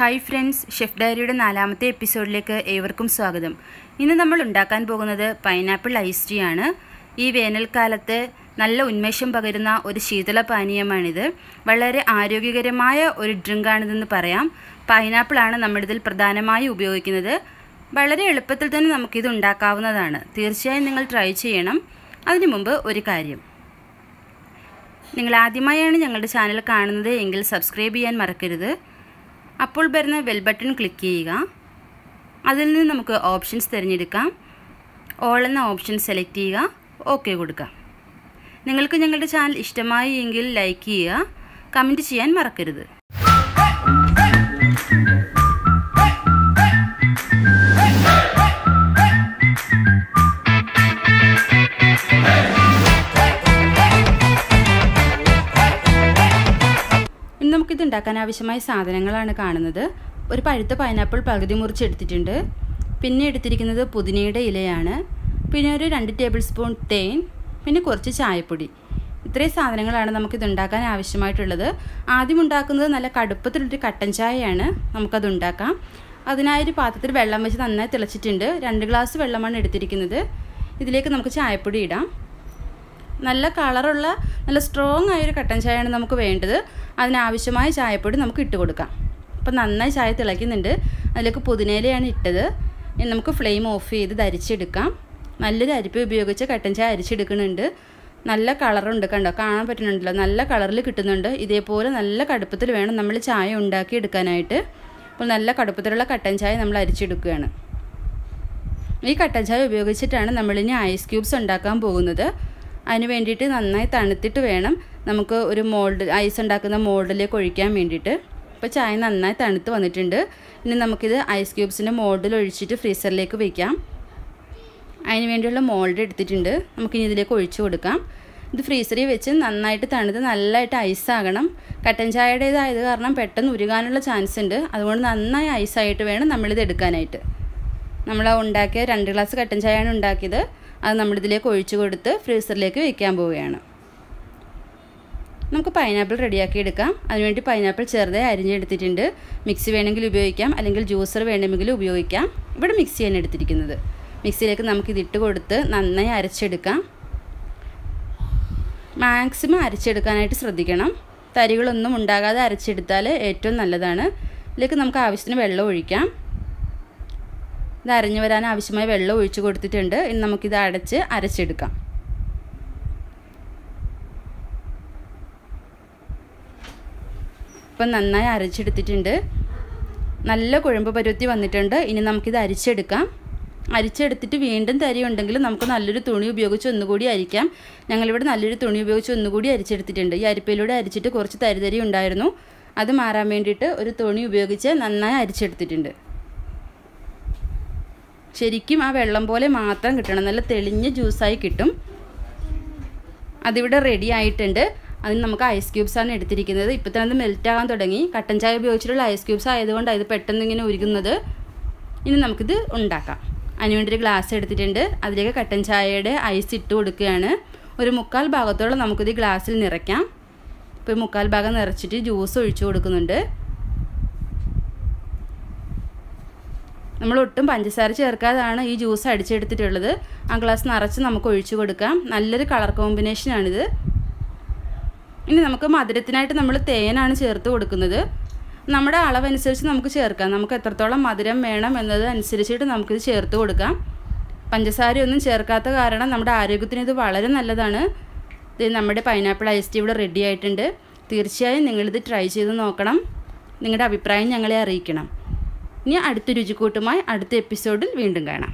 Hi friends chef ഡയറിയുടെ നാലാമത്തെ എപ്പിസോഡിലേക്ക് ഏവർക്കും സ്വാഗതം. ഇന്ന് നമ്മൾ ഉണ്ടാക്കാൻ പോകുന്നത് പൈനാപ്പിൾ ഐസ് ടീ ആണ്. ഈ വേനൽക്കാലത്ത് നല്ല ഉന്മേഷം പകരുന്ന ഒരു ശീതള പാനീയമാണിത്. വളരെ ആരോഗ്യകരമായ ഒരു ഡ്രിങ്കാണിതെന്ന് പറയാം. പൈനാപ്പിളാണ് നമ്മളിതിൽ പ്രധാനമായി ഉപയോഗിക്കുന്നത്. വളരെ എളുപ്പത്തിൽ തന്നെ നമുക്കിത് ഉണ്ടാക്കാവുന്നതാണ്. തീർച്ചയായും നിങ്ങൾ ട്രൈ ചെയ്യണം. അതിനു മുമ്പ് ഒരു കാര്യം. നിങ്ങൾ ആദ്യമായാണ് ഞങ്ങളുടെ ചാനൽ കാണുന്നത് എങ്കിൽ സബ്സ്ക്രൈബ് ചെയ്യാൻ മറക്കരുത്. അപ്പോൾ വരുന്ന വെൽ ബട്ടൺ ക്ലിക്ക് ചെയ്യുക. അതിൽ നിന്ന് നമുക്ക് ഓപ്ഷൻസ് തിരഞ്ഞെടുക്കാം. ഓൾ എന്ന ഓപ്ഷൻ സെലക്ട് ചെയ്യുക. ഓക്കെ കൊടുക്കുക. നിങ്ങൾക്ക് ഞങ്ങളുടെ ചാനൽ ഇഷ്ടമായി എങ്കിൽ ലൈക്ക് ചെയ്യുക. കമന്റ് ചെയ്യാൻ മറക്കരുത്. ഉണ്ടാക്കാൻ ആവശ്യമായ സാധനങ്ങളാണ് കാണുന്നത്. ഒരു പഴുത്ത പൈനാപ്പിൾ പകുതി മുറിച്ചെടുത്തിട്ടുണ്ട് പിന്നെ എടുത്തിരിക്കുന്നത് പുതിനയുടെ ഇലയാണ്. പിന്നെ ഒരു രണ്ട് ടേബിൾ സ്പൂൺ തേൻ. പിന്നെ കുറച്ച് ചായപ്പൊടി. ഇത്രയും സാധനങ്ങളാണ് നമുക്കിത് ഉണ്ടാക്കാൻ ആവശ്യമായിട്ടുള്ളത്. ആദ്യം ഉണ്ടാക്കുന്നത് നല്ല കടുപ്പത്തിലൊരു കട്ടൻ ചായയാണ്. നമുക്കത് ഉണ്ടാക്കാം. അതിനായി ഒരു പാത്രത്തിൽ വെള്ളം വെച്ച് നന്നായി തിളച്ചിട്ടുണ്ട്. രണ്ട് ഗ്ലാസ് വെള്ളമാണ് എടുത്തിരിക്കുന്നത്. ഇതിലേക്ക് നമുക്ക് ചായപ്പൊടി ഇടാം. നല്ല കളറുള്ള നല്ല സ്ട്രോങ് ആയൊരു കട്ടൻ ചായയാണ് നമുക്ക് വേണ്ടത്. അതിനാവശ്യമായ ചായപ്പൊടി നമുക്ക് ഇട്ട് കൊടുക്കാം. അപ്പം നന്നായി ചായ തിളയ്ക്കുന്നുണ്ട്. അതിലേക്ക് പുതിനയിലയാണ് ഇട്ടത്. ഇനി നമുക്ക് ഫ്ലെയിം ഓഫ് ചെയ്ത് ധരിച്ചെടുക്കാം നല്ലൊരു അരിപ്പ ഉപയോഗിച്ച് കട്ടൻ ചായ അരിച്ചെടുക്കുന്നുണ്ട്. നല്ല കളറുണ്ട് കണ്ടോ? കാണാൻ പറ്റുന്നുണ്ടല്ലോ? നല്ല കളറിൽ കിട്ടുന്നുണ്ട്. ഇതേപോലെ നല്ല കടുപ്പത്തിൽ വേണം നമ്മൾ ചായ ഉണ്ടാക്കി എടുക്കാനായിട്ട് അപ്പോൾ നല്ല കടുപ്പത്തിലുള്ള കട്ടൻ ചായ നമ്മൾ അരിച്ചെടുക്കുകയാണ്. ഈ കട്ടൻ ചായ ഉപയോഗിച്ചിട്ടാണ് നമ്മളിനി ഐസ് ക്യൂബ്സ് ഉണ്ടാക്കാൻ പോകുന്നത്. അതിന് വേണ്ടിയിട്ട് നന്നായി തണുത്തിട്ട് വേണം നമുക്ക് ഒരു മോൾഡ് ഐസ് ഉണ്ടാക്കുന്ന മോൾഡിലേക്ക് ഒഴിക്കാൻ വേണ്ടിയിട്ട്. ഇപ്പോൾ ചായ നന്നായി തണുത്ത് വന്നിട്ടുണ്ട്. ഇനി നമുക്കിത് ഐസ് ക്യൂബ്സിന്റെ മോൾഡിൽ ഒഴിച്ചിട്ട് ഫ്രീസറിലേക്ക് വയ്ക്കാം അതിന് വേണ്ടിയുള്ള മോൾഡ് എടുത്തിട്ടുണ്ട്. നമുക്കിനി ഇതിലേക്ക് ഒഴിച്ചു കൊടുക്കാം. ഇത് ഫ്രീസറിൽ വെച്ച് നന്നായിട്ട് തണുത്ത് നല്ലതായിട്ട് ഐസാകണം കട്ടൻ ചായയുടേതായത് കാരണം പെട്ടെന്ന് ഉരുകാനുള്ള ചാൻസ് ഉണ്ട്. അതുകൊണ്ട് നന്നായി ഐസായിട്ട് വേണം നമ്മളിത് എടുക്കാനായിട്ട്. നമ്മൾ ഉണ്ടാക്കിയ രണ്ട് ഗ്ലാസ് കട്ടൻ ചായയാണ് ഉണ്ടാക്കിയത്. അത് നമ്മളിതിലേക്ക് ഒഴിച്ചു കൊടുത്ത് ഫ്രീസറിലേക്ക് വയ്ക്കാൻ പോവുകയാണ്. നമുക്ക് പൈനാപ്പിൾ റെഡിയാക്കി എടുക്കാം അതിനുവേണ്ടി പൈനാപ്പിൾ ചെറുതായി അരിഞ്ഞെടുത്തിട്ടുണ്ട്. മിക്സി വേണമെങ്കിൽ ഉപയോഗിക്കാം. അല്ലെങ്കിൽ ജ്യൂസർ വേണമെങ്കിൽ ഉപയോഗിക്കാം. ഇവിടെ മിക്സിയാണ് എടുത്തിരിക്കുന്നത്. മിക്സിയിലേക്ക് നമുക്ക് ഇട്ട് കൊടുത്ത് നന്നായി അരച്ചെടുക്കാം. മാക്സിമം അരച്ചെടുക്കാനായിട്ട് ശ്രദ്ധിക്കണം. തരികളൊന്നും ഉണ്ടാകാതെ അരച്ചെടുത്താൽ ഏറ്റവും നല്ലതാണ്. ഇതിലേക്ക് നമുക്ക് ആവശ്യത്തിന് വെള്ളം ഒഴിക്കാം. ഇത് അരഞ്ഞു വരാൻ ആവശ്യമായ വെള്ളം ഒഴിച്ച് കൊടുത്തിട്ടുണ്ട്. ഇനി നമുക്കിത് അടച്ച് അരച്ചെടുക്കാം. ഇപ്പം നന്നായി അരച്ചെടുത്തിട്ടുണ്ട്. നല്ല കുഴമ്പ് പരുത്തി വന്നിട്ടുണ്ട്. ഇനി നമുക്കിത് അരിച്ചെടുക്കാം. അരിച്ചെടുത്തിട്ട് വീണ്ടും തരി ഉണ്ടെങ്കിൽ നമുക്ക് നല്ലൊരു തുണി ഉപയോഗിച്ച് ഒന്നുകൂടി അരിക്കാം. ഞങ്ങളിവിടെ നല്ലൊരു തുണി ഉപയോഗിച്ച് ഒന്നുകൂടി അരിച്ചെടുത്തിട്ടുണ്ട്. ഈ അരിപ്പയിലൂടെ അരിച്ചിട്ട് കുറച്ച് തരി തരി ഉണ്ടായിരുന്നു. അത് മാറാൻ വേണ്ടിയിട്ട് ഒരു തുണി ഉപയോഗിച്ച് നന്നായി അരിച്ചെടുത്തിട്ടുണ്ട്. ശരിക്കും ആ വെള്ളം പോലെ മാത്രം കിട്ടണം. നല്ല തെളിഞ്ഞ ജ്യൂസായി കിട്ടും. അതിവിടെ റെഡി ആയിട്ടുണ്ട്. അതിന് നമുക്ക് ഐസ് ക്യൂബ്സാണ് എടുത്തിരിക്കുന്നത്. ഇപ്പോൾ തന്നെ അത് മെൽറ്റാകാൻ തുടങ്ങി. കട്ടൻ ചായ ഉപയോഗിച്ചിട്ടുള്ള ഐസ് ക്യൂബ്സ് ആയതുകൊണ്ട് ഇത് പെട്ടെന്ന് ഇങ്ങനെ ഉരുകുന്നത്. ഇനി നമുക്കിത് ഉണ്ടാക്കാം. അതിനുവേണ്ടി ഒരു ഗ്ലാസ് എടുത്തിട്ടുണ്ട്. അതിലേക്ക് കട്ടൻ ചായയുടെ ഐസ് ഇട്ട് കൊടുക്കുകയാണ്. ഒരു മുക്കാൽ ഭാഗത്തോളം നമുക്കിത് ഗ്ലാസ്സിൽ നിറയ്ക്കാം. ഇപ്പോൾ മുക്കാൽ ഭാഗം നിറച്ചിട്ട് ജ്യൂസ് ഒഴിച്ചു കൊടുക്കുന്നുണ്ട്. നമ്മൾ ഒട്ടും പഞ്ചസാര ചേർക്കാതാണ് ഈ ജ്യൂസ് അടിച്ചെടുത്തിട്ടുള്ളത്. ആ ഗ്ലാസ് നിറച്ച് നമുക്ക് ഒഴിച്ചു കൊടുക്കാം. നല്ലൊരു കളർ കോമ്പിനേഷനാണിത് ഇനി നമുക്ക് മധുരത്തിനായിട്ട് നമ്മൾ തേനാണ് ചേർത്ത് കൊടുക്കുന്നത്. നമ്മുടെ അളവനുസരിച്ച് നമുക്ക് ചേർക്കാം. നമുക്ക് എത്രത്തോളം മധുരം വേണം എന്നത് അനുസരിച്ചിട്ട് നമുക്കിത് ചേർത്ത് കൊടുക്കാം. പഞ്ചസാരയൊന്നും ചേർക്കാത്ത കാരണം നമ്മുടെ ആരോഗ്യത്തിന് ഇത് വളരെ നല്ലതാണ്. ഇത് നമ്മുടെ പൈനാപ്പിൾ ഐസ് ടീ ഇവിടെ റെഡി ആയിട്ടുണ്ട്. തീർച്ചയായും നിങ്ങളിത് ട്രൈ ചെയ്ത് നോക്കണം. നിങ്ങളുടെ അഭിപ്രായം ഞങ്ങളെ അറിയിക്കണം. ഇനി അടുത്ത രുചിക്കൂട്ടുമായി അടുത്ത എപ്പിസോഡിൽ വീണ്ടും കാണാം.